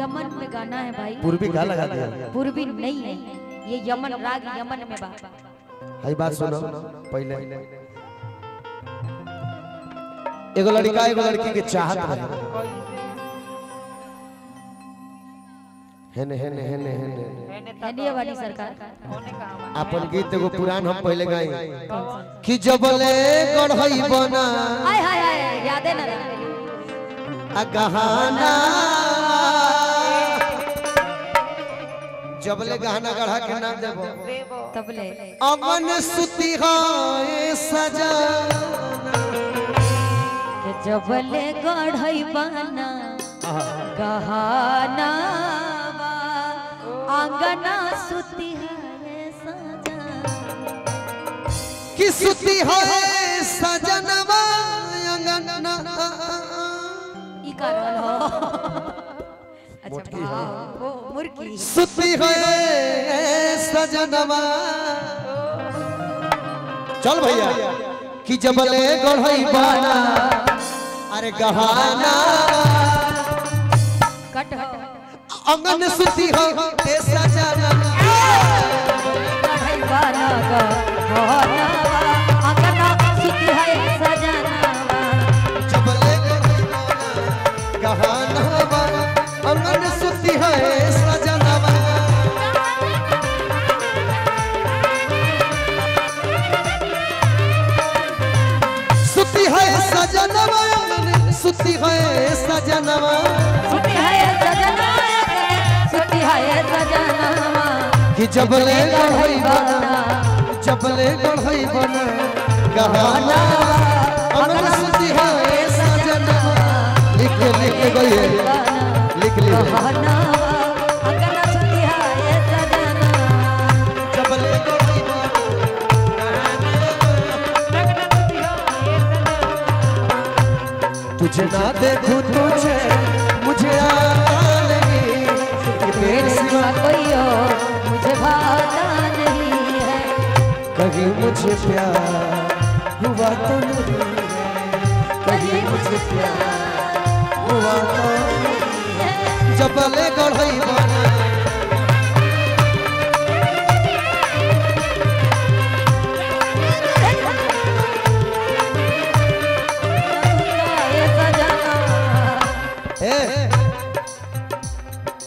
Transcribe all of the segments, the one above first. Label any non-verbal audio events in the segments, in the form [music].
Yemen में गाना है भाई। पूर्वी का लगा दिया पूर्वी नहीं है। ये यमन राग यमन में बा। हई बात सुनो पहले। एगो लड़का एगो लड़की के चाहत रहे हेने हेने हेने हेने एनडीए वाली सरकार। अपन गीत एगो पुरान हम पहले गाई। कि जबले गढ़ई बना। हाय हाय हाय याद है ना आ गहाना जबले गहना गढ़ा के नाम देबो। तबले अमन सुती है सजा। के जबले गढ़ई बना गहना आंगना सुती है सजा। कि सुती है सजनवा अंगना ई का रहल हो? सुती है सजनवा। चल भैया कि जबले गढ़ई बना अरे गहाना। कट अंगन सुती हो सजनवा। गढ़ई बना गहना। सजनवा सुती है सजनवा सुती है सजनवा कि जबले गढ़ई बना जबले गढ़ई बना गहना अमर सुती है सजनवा लिख लिख गई लिख लिख ना देखूँ तुझे, मुझे आता नहीं। मुझे भाता नहीं है। कभी मुझे प्यार हुआ तो नहीं कभी मुझे प्यार हुआ तो नहीं है। जबले गढ़ई बना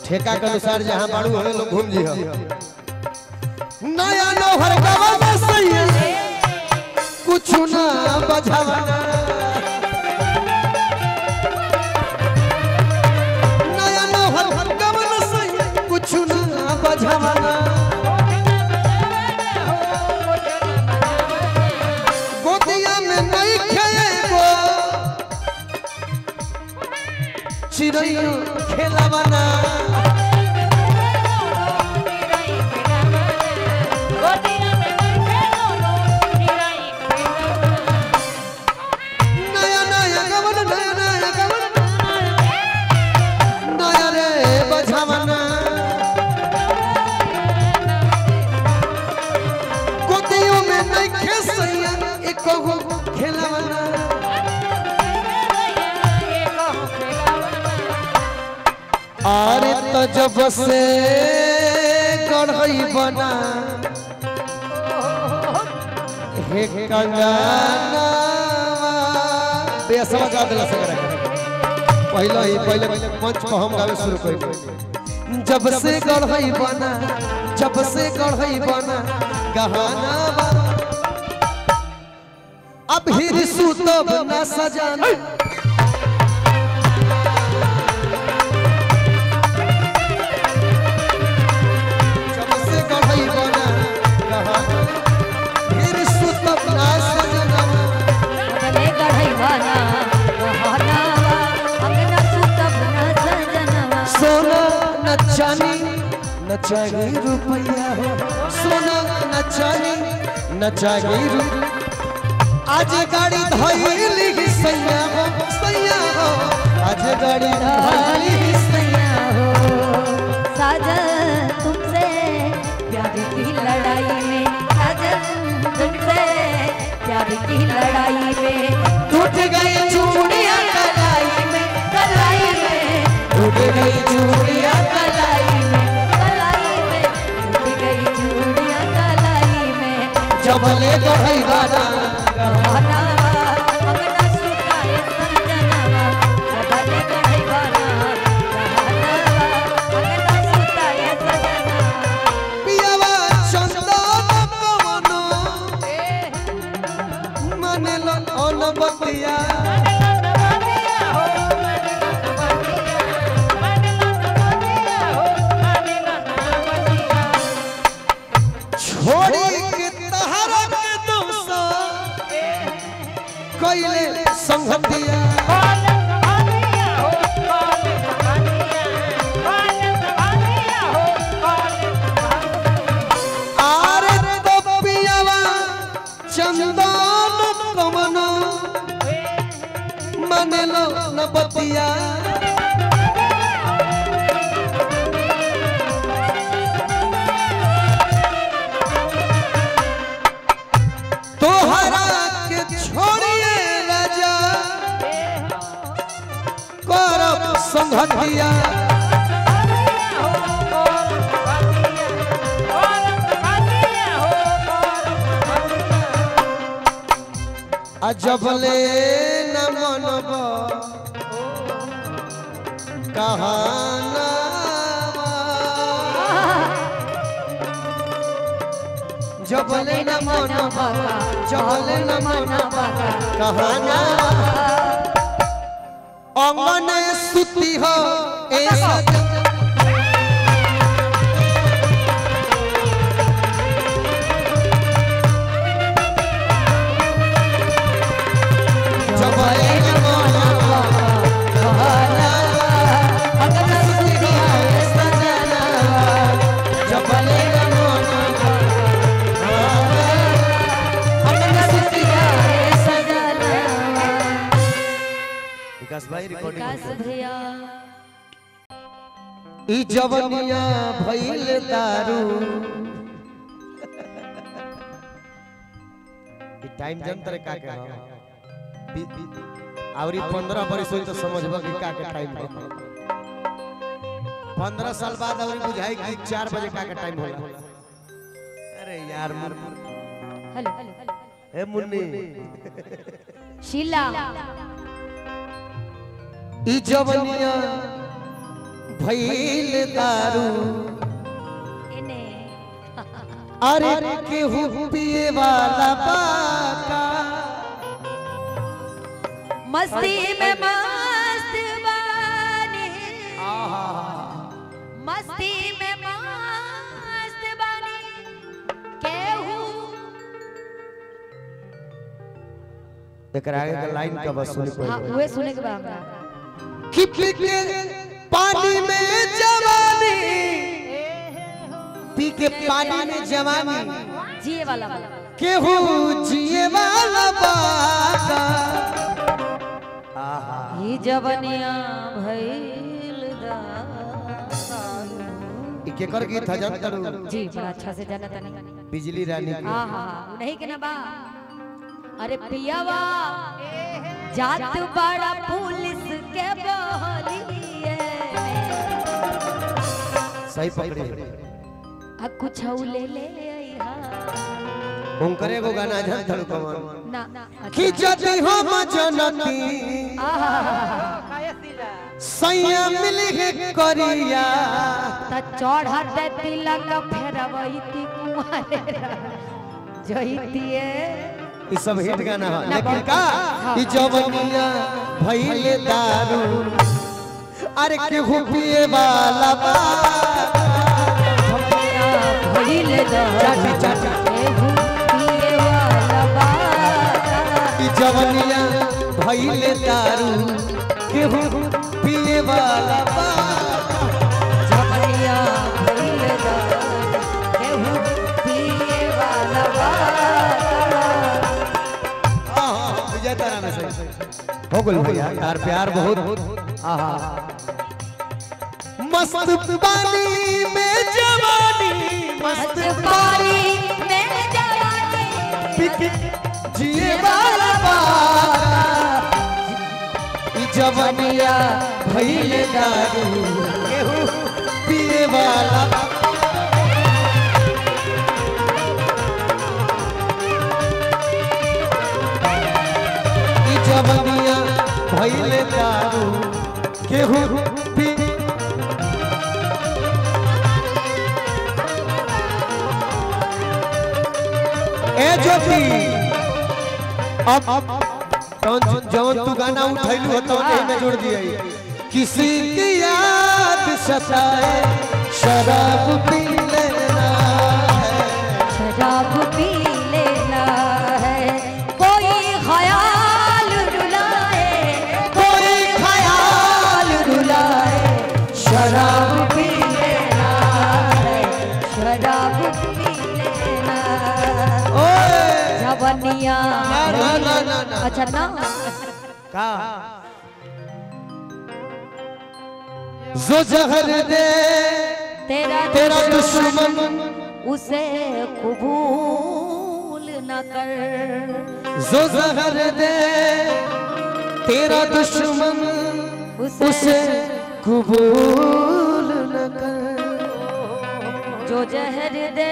ठेका के अनुसार जहाँ बाड़ू हमें लोग घूम जी नया नौहर गवा सही कुछ ना बझावना नया नौहर गवा सही कुछ ना। चिड़ैया अरे तो जब से गढ़ई बना, हे कंगना बेसवा गा दिला सगरा। पहले ही पहले मंच पर हम गावे शुरू कर जब से गढ़ई बना, जब से गढ़ई बना, गहना बा अब हिर सुतब ना सजाना। न रुपया हो। सोना न चांदी न चाहिए रु। आज गाड़ी धैली सैया हो सैया हो। आज गाड़ी धैली सैया हो। साजन तुमसे प्यार की लड़ाई में साजन तुमसे प्यार की लड़ाई में। टूट गई चूड़ियाँ कलाई में कलाई में। टूट गई चूड़ियाँ जबले चढ़े राजा अजबले न मनब कहाना जबले न मनब जबले न मनब कहाना अंगन सुती हो ऐसा जबले जवनिया भइल दारू। [laughs] ई टाइम जंतर का के आवरी 15 बरिस होई तो समझबा कि का के टाइम बा 15 साल बाद आवरी बुझाई कि 4 बजे का के टाइम होला। अरे यार मुन्नी। हेलो। ए मुन्नी। शीला। ई जवनिया भइल दारू। इने अरे केहू पिए वाला बाका। मस्ती में मस्त बानी। मस्ती में मस्त बानी। केहू। एकरा आगे के लाइन का बस सुनी हाँ पड़ी? उहे सुने के बा हमरा कि पी के पानी में जवानी। पी के पानी में जवानी। जिए वाला केहू जिए वाला बाका ही जवनिया भइल दारू। ई केकर गीत ह जानतरू जी बड़ा अच्छा से जाना तनी बिजली रानी के। हाँ हाँ नहीं के ना बा। अरे पियावा जात बड़ा पुलिस के बहलिए सही पकड़े। आ कुछ ले ले आइहा उनकर एगो गाना जानतरू कौन ना कि जदि हम जनती सैया मिली करिया। त चढ़त तिलक फेरवैती कुमारे जइतिए। ई सब हिट गाना है लेकिन का? हाँ। ई जवनिया भइले दारू। अरे केहू पिए वाला बा भइल चाटी, चाटी। केहू पिए वाला बा जवनिया भइले दारू केहू पिए वाला बा जवनिया भइल दारू, केहू पिए वाला बा हाँ, हो गल भैया। यार प्यार बहुत। आहा मस्त पानी में जवानी मस्त पानी में जवानी। जिए वाला जवनिया भइले दारू पिए वाला। जवनिया दारू केहू ज्योति। अब कौन जवन तू गाना उठैलू हो तो नहीं जोड़ दिए। किसी की याद सताए, शराब पी लेना शराब का जो जहर दे तेरा तेरा दुश्मन उसे कबूल न कर। जो जहर दे तेरा दुश्मन उसे कबूल न कर। जो जहर दे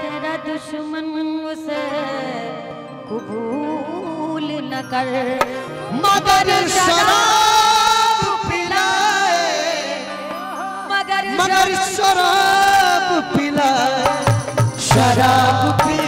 तेरा दुश्मन उसे कबूल न कर। मगर शराब पिलाए। मगर शराब पिलाए। शराब पी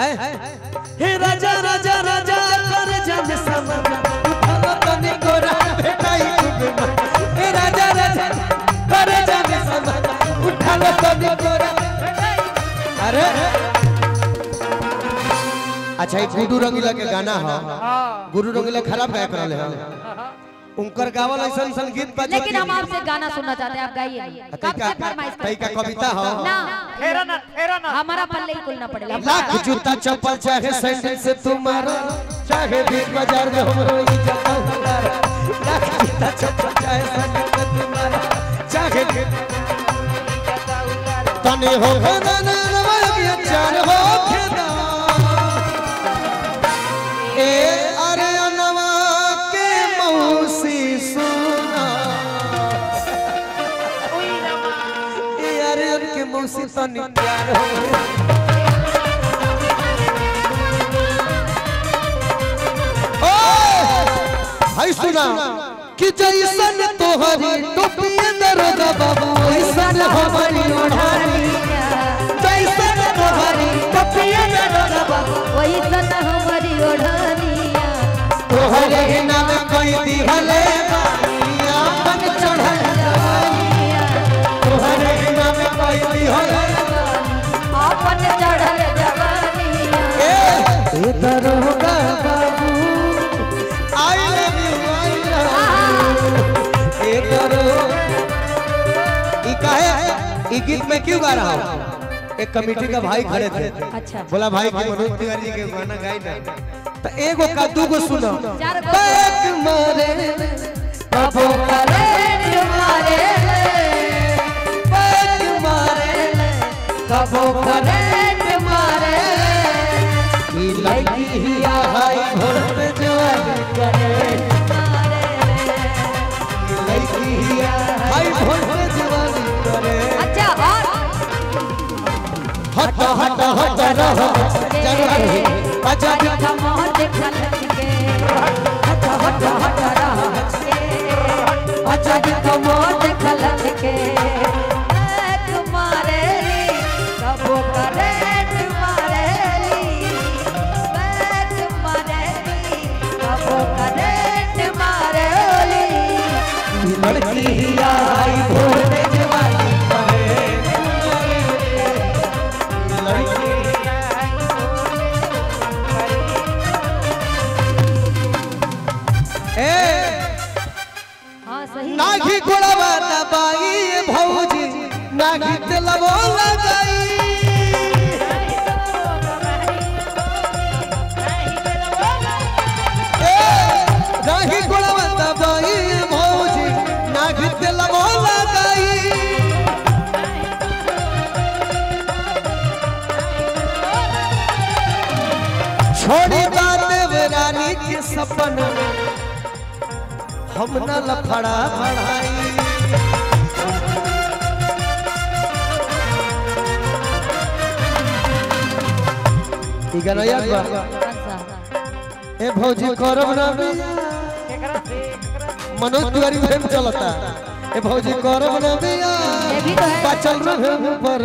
है। हे राजा राजा राजा कर जन समझ उठल तनी गोरा भेटाई खूब हे राजा राजा कर जन समझ उठल तनी गोरा अरे। अच्छा ये गुरु रंगीला के गाना है। गुरु रंगीला खराब गायक रहले हैं उनकर गावल ऐसा ऐसा गीत बा लेकिन हम आपसे गाना सुनना चाहते हैं आप गाइए। कब से फरमाइश तई का करते कविता हो। ना ठेरा ना ठेरा ना। हमारा पल्ले ही खुलना पड़ेगा। लाख जूता चप्पल चाहे सैंडल से तुम्हारा चाहे बीच बाज़ार में हमरो इज़्ज़त हमारा। लाख जूता चप्पल चाहे सैंडल से तुम्हारा चाहे तने हो के चार हो। तनी प्यार हो। हाय सुना। कि जैसन तोहरी टोपिए दरोगा बाबू वैसन हमारी ओढ़ानी। जैसन तोहरी टोपिए दरोगा बाबू वही हमारी ओढ़निया तोहरे नाम कोई दिहले बानिया गीत में क्यों गा रहा हूँ? एक कमेटी का भाई खड़े थे। अच्छा। बोला भाई कि मनोज तिवारी जी के गाना गाई ना। तो एगो का दूगो सुनो। चार बैक मारे कबो करे तुम्हारे बैक मारे कबो करे तुम्हारे ई लड़की ही हाय भोर पे जवान करे। हट हट हट रहो जवानी अजब अच्छा देखल के हट हट हट रहा सपना हम न लफड़ा याद बा ए भौजी करब ना मनोज तिवारी फ़िल्म चलता। ए भौजी करब ना बिया ये भी तो है। बचल रहे पर